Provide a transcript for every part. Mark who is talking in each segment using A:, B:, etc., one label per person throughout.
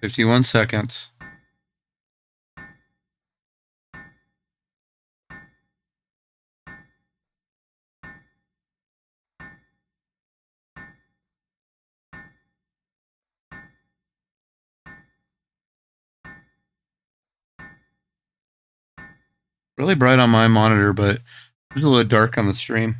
A: 51 seconds. Really bright on my monitor, but it's a little dark on the stream.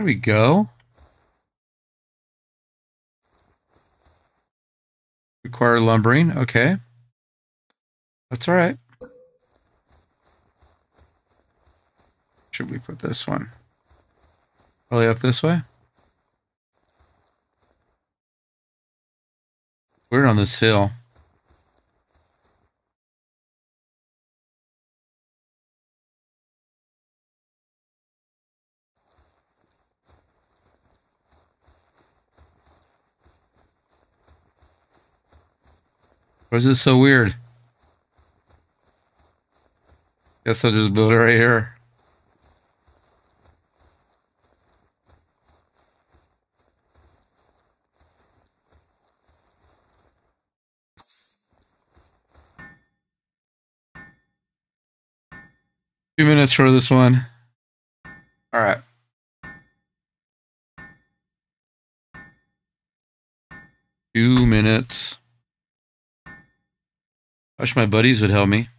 A: There we go. Require lumbering. Okay. That's all right. Should we put this one? Probably up this way. We're on this hill. Why is this so weird? Guess I'll just build it right here. Two minutes for this one. All right. Two minutes. I wish my buddies would help me.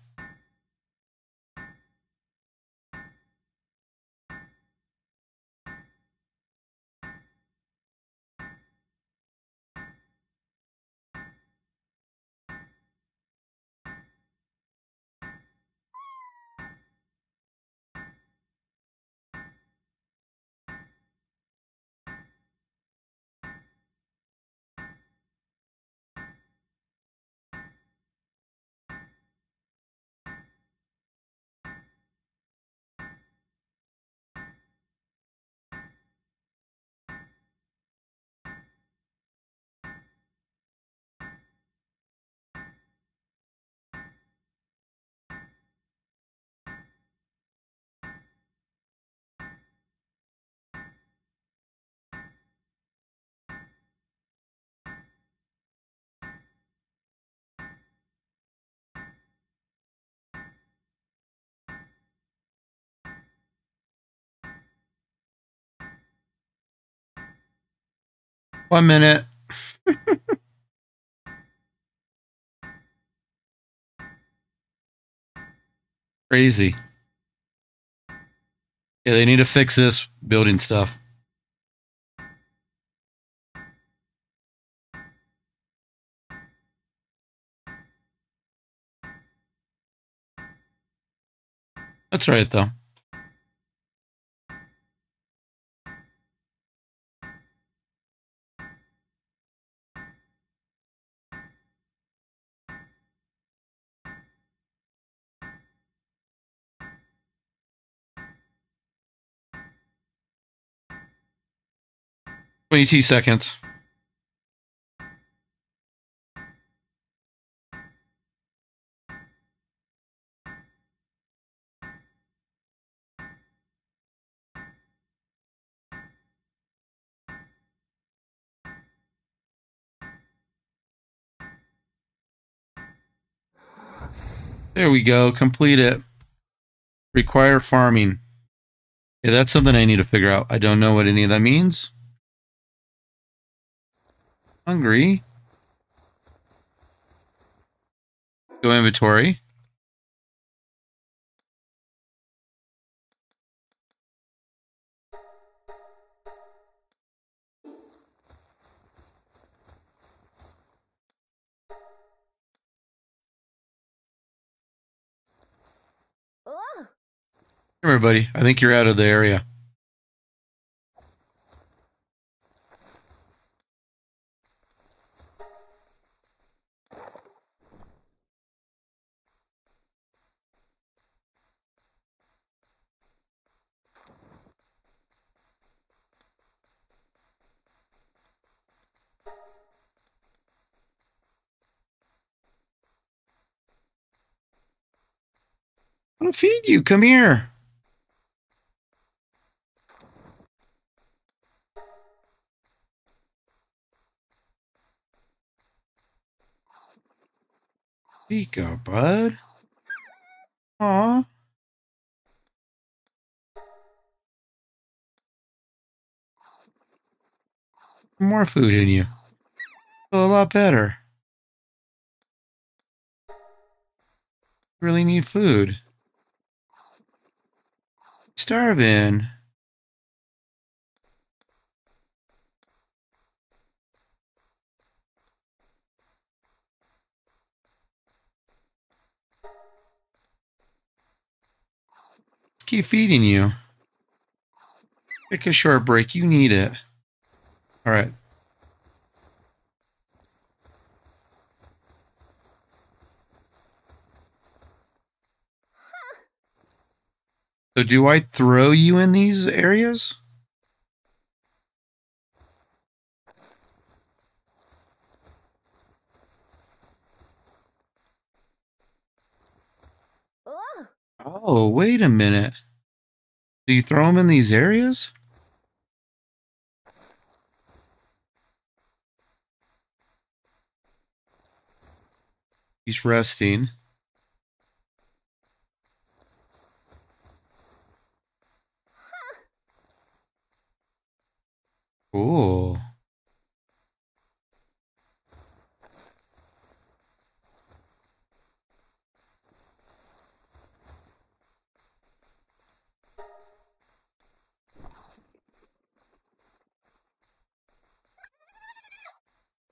A: One minute. Crazy. Yeah, they need to fix this building stuff. That's right, though. Twenty-two seconds. There we go. Complete it. Require farming. Yeah, that's something I need to figure out. I don't know what any of that means. Hungry. Go inventory.
B: Oh,
A: buddy. I think you're out of the area. Feed you. Come here. Go, bud. Aw. More food in you. Feel a lot better. Really need food. Starving. keep feeding you. Take a short break. You need it. All right. So do I throw you in these areas? Oh, wait a minute. Do you throw them in these areas? He's resting. Cool.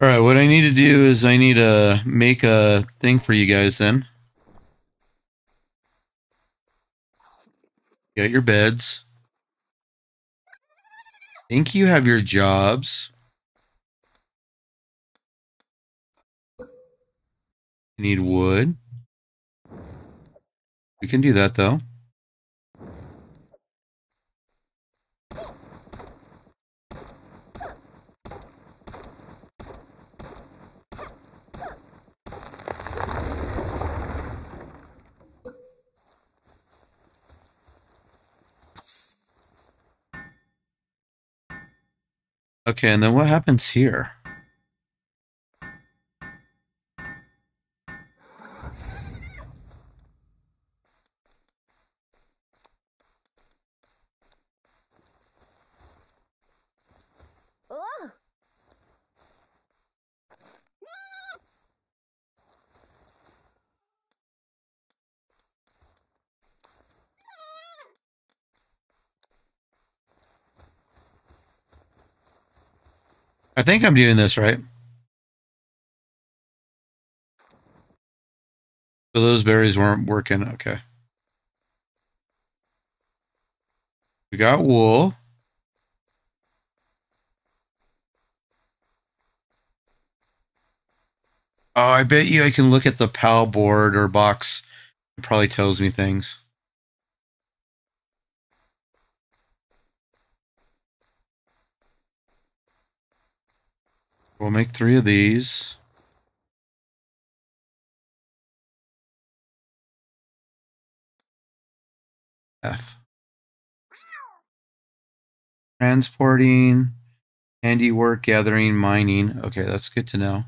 A: All right, what I need to do is I need to make a thing for you guys then. Get your beds. Think you have your jobs. You need wood. We can do that though. Okay, and then what happens here? I think I'm doing this right. So those berries weren't working. Okay. We got wool. Oh, I bet you I can look at the PAL board or box. It probably tells me things. We'll make three of these. F. Transporting, handiwork, gathering, mining. Okay, that's good to know.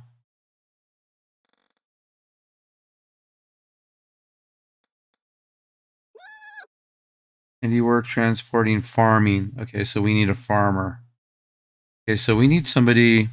A: Handiwork, transporting, farming. Okay, so we need a farmer. Okay, so we need somebody.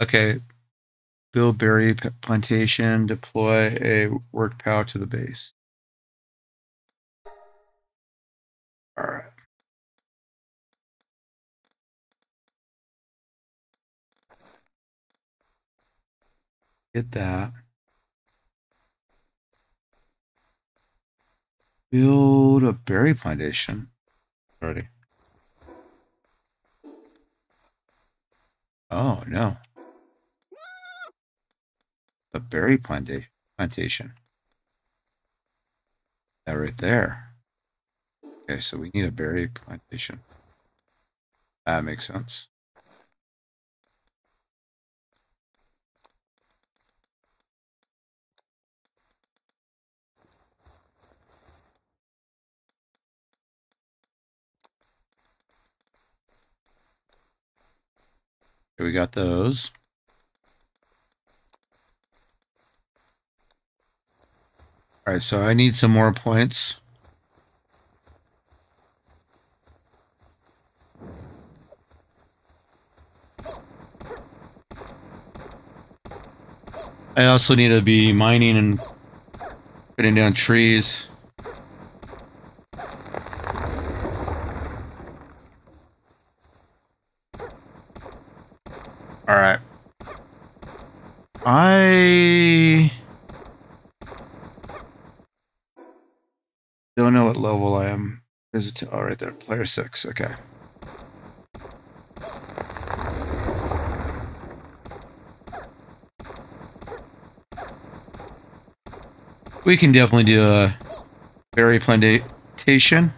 A: Okay. Build berry plantation, deploy a work Pal to the base. All right. Get that. Build a berry plantation. Already. Oh no. A berry plantation. plantation. That right there. Okay, so we need a berry plantation. That makes sense. Okay, we got those. All right, so I need some more points. I also need to be mining and cutting down trees. All right. I don't know what level I am. Is it? All right, there, player six. Okay. We can definitely do a berry plantation.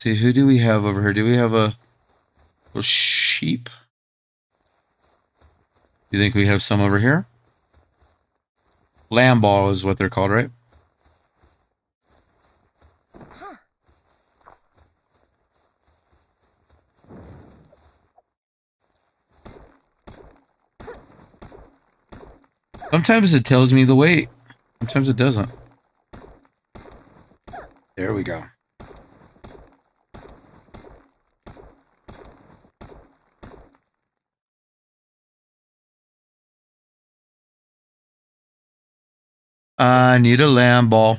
A: See, who do we have over here? Do we have a little sheep? You think we have some over here? Lamball is what they're called, right? Sometimes it tells me the weight. Sometimes it doesn't. There we go. I need a Lamball.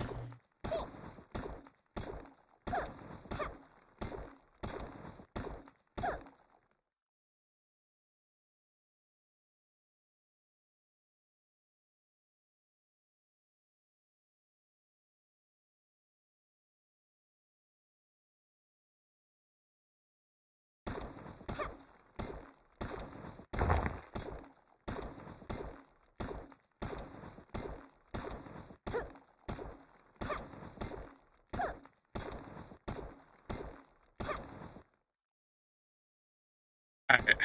A: Alright.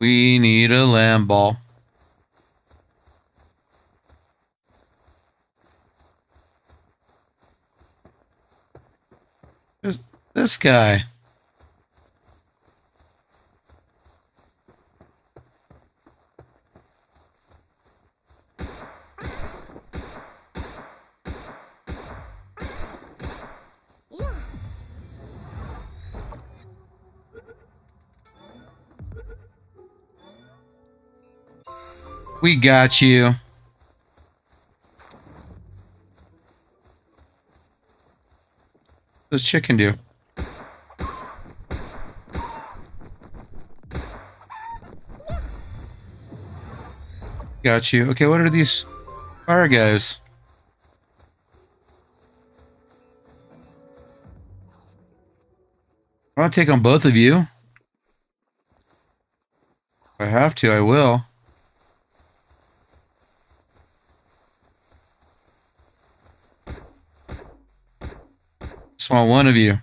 A: We need a Lamball. This- This guy. We got you. What's chicken do? Got you. Okay, what are these fire guys? I want to take on both of you. If I have to, I will. Just want one of you.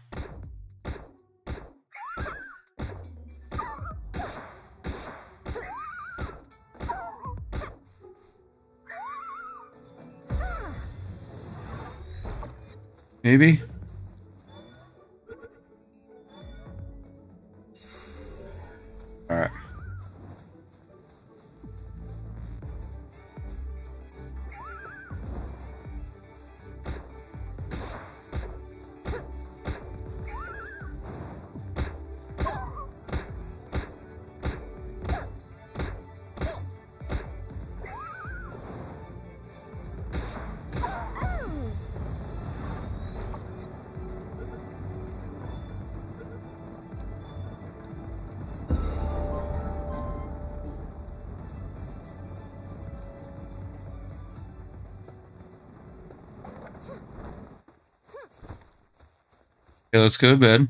A: Maybe? Okay, let's go to bed.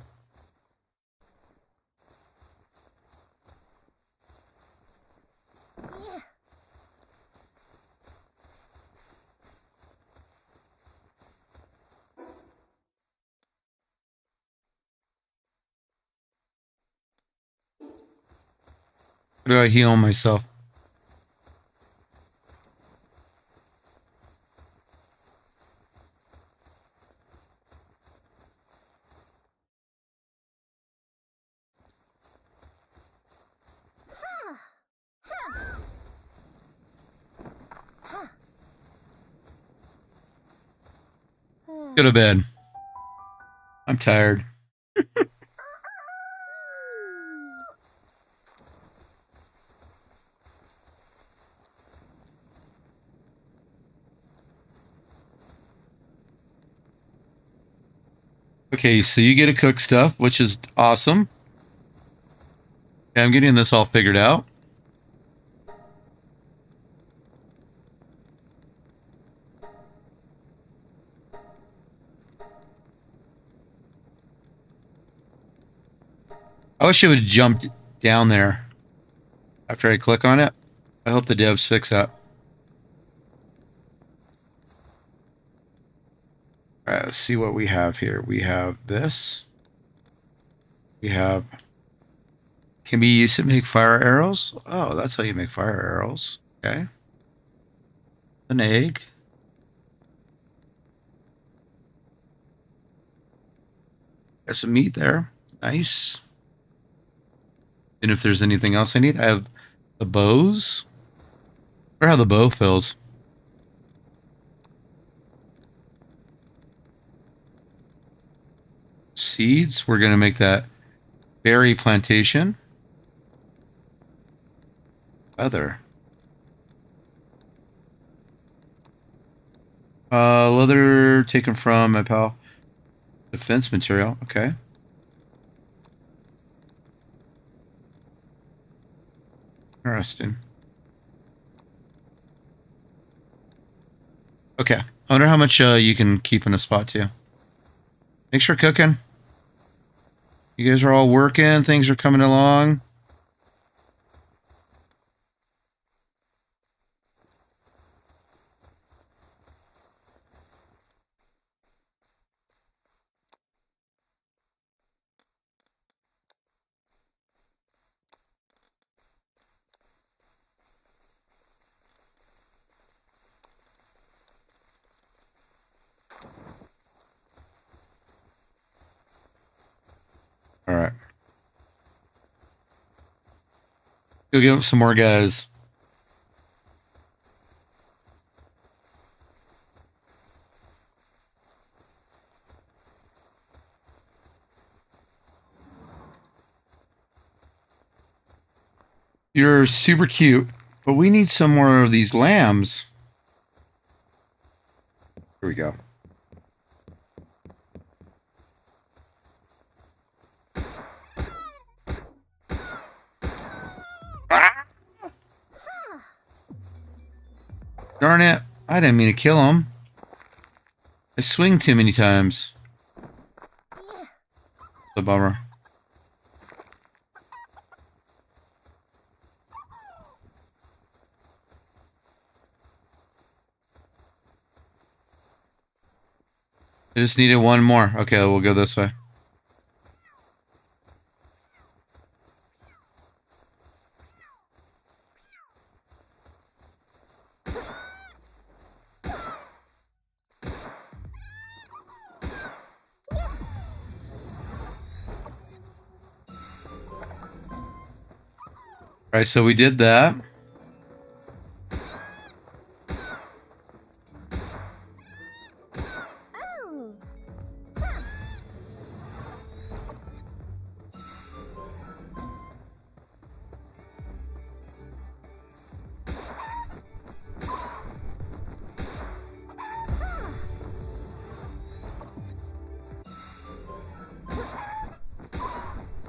A: How do I heal myself? Go to bed. I'm tired. Okay, so you get to cook stuff, which is awesome. Okay, I'm getting this all figured out. I wish it would have jumped down there after I click on it. I hope the devs fix that. All right, let's see what we have here. We have this. We have can be used to make fire arrows. Oh, that's how you make fire arrows. Okay. An egg. Got some meat there. Nice. And if there's anything else I need, I have the bows. Or how the bow fills. Seeds. We're going to make that berry plantation. Other. Uh, leather taken from my pal. Defense material. Okay. Interesting. Okay. I wonder how much uh, you can keep in a spot too. Make sure cooking. You guys are all working. Things are coming along. All right. Go get some more guys. You're super cute, but we need some more of these lambs. Here we go. Darn it. I didn't mean to kill him. I swing too many times. The bummer. I just needed one more. Okay, we'll go this way. Right, so we did that.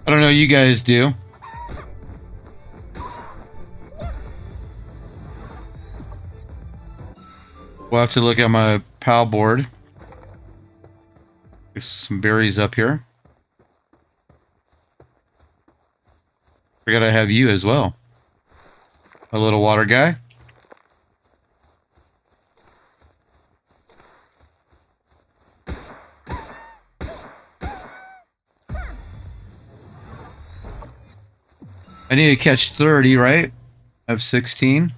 A: I don't know you guys do. Have to look at my PAL board. There's some berries up here. I gotta have you as well. A little water guy. I need to catch 30, right? I have 16.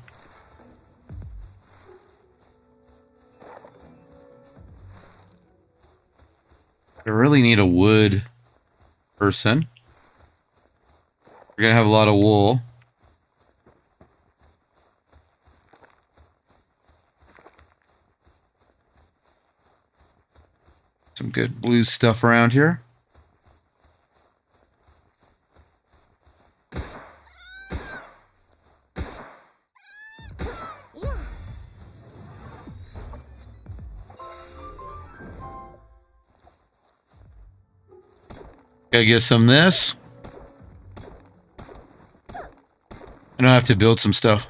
A: I really need a wood person. We're gonna have a lot of wool. Some good blue stuff around here. Gotta get some this. I don't have to build some stuff.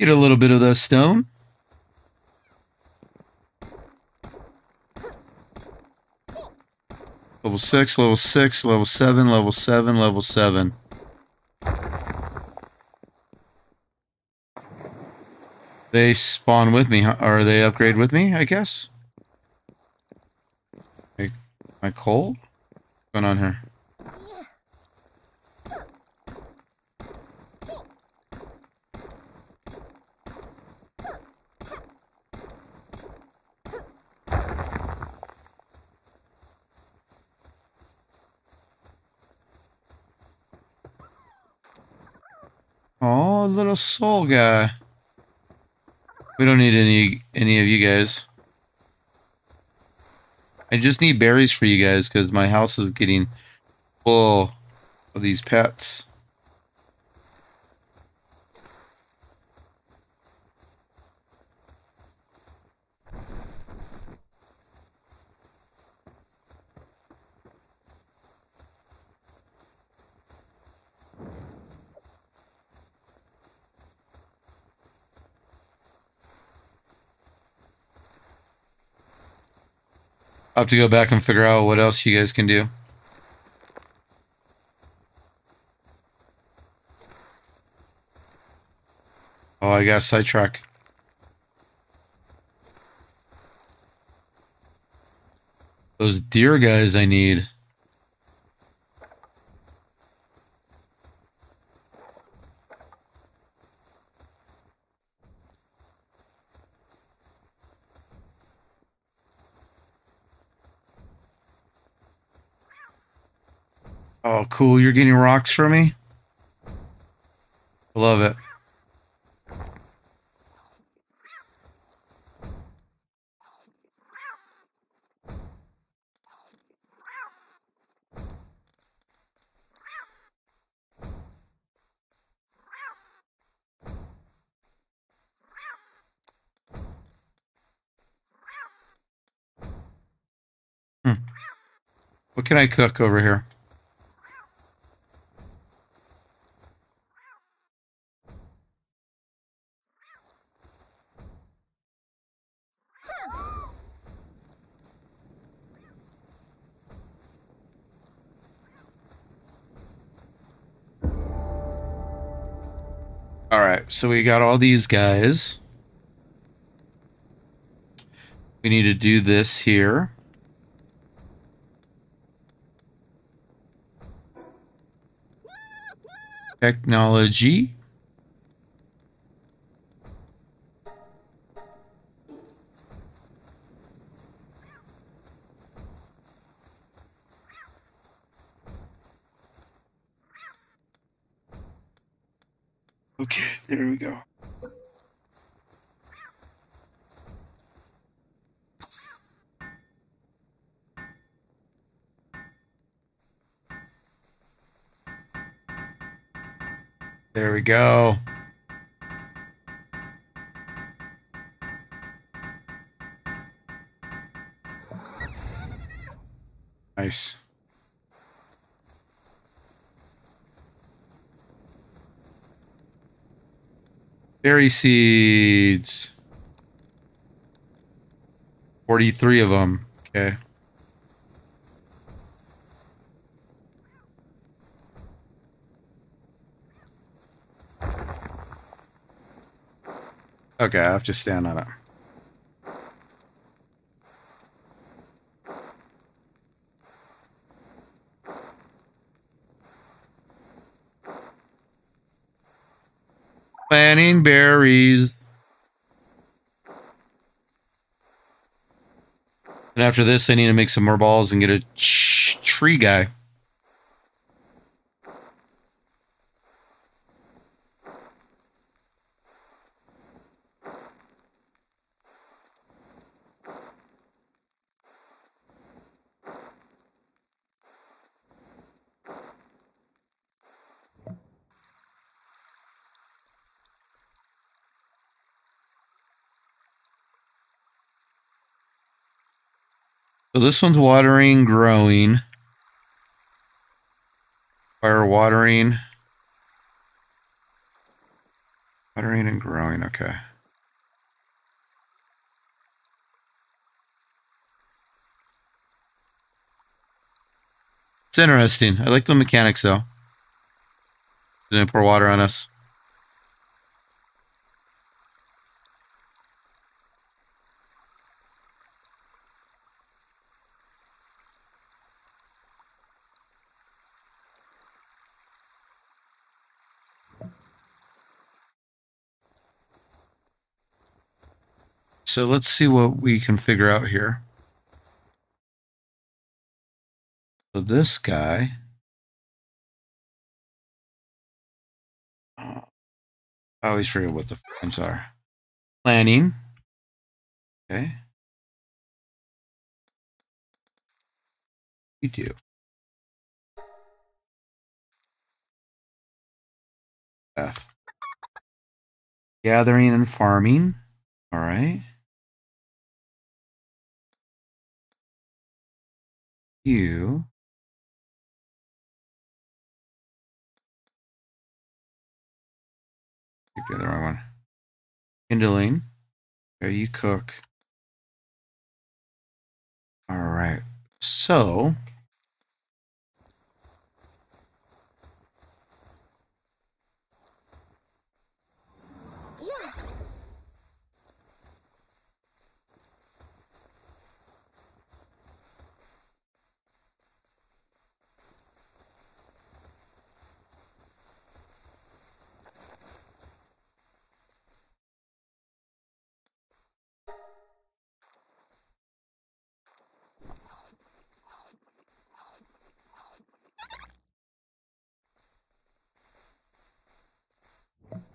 A: Get a little bit of the stone. Level 6, level 6, level 7, level 7, level 7. They spawn with me, or they upgrade with me, I guess? Am I cold? What's going on here? Oh, little soul guy. We don't need any any of you guys. I just need berries for you guys because my house is getting full of these pets. I'll have to go back and figure out what else you guys can do. Oh, I got sidetrack. Those deer guys I need. Oh, cool. You're getting rocks for me? I love it. Hmm. What can I cook over here? So we got all these guys. We need to do this here. Technology. Okay, there we go. There we go. Nice. Berry seeds. 43 of them. Okay. Okay, I have to stand on it. Planting berries. And after this, I need to make some more balls and get a tree guy. So this one's watering, growing. Fire watering. Watering and growing, okay. It's interesting. I like the mechanics though. Didn't pour water on us. So let's see what we can figure out here. So this guy. Oh, I always forget what the frames are. Planning. Okay. We do. F. Gathering and farming. All right. You the other one. Kindling. Okay, you cook. All right. So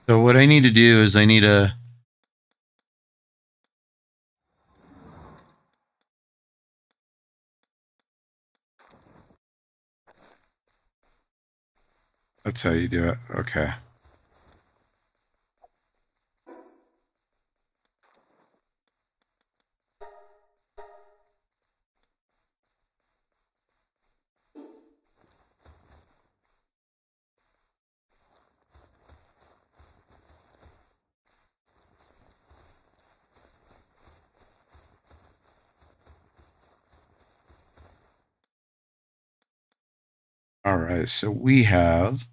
A: So what I need to do is I need to That's how you do it. Okay. Right, so we have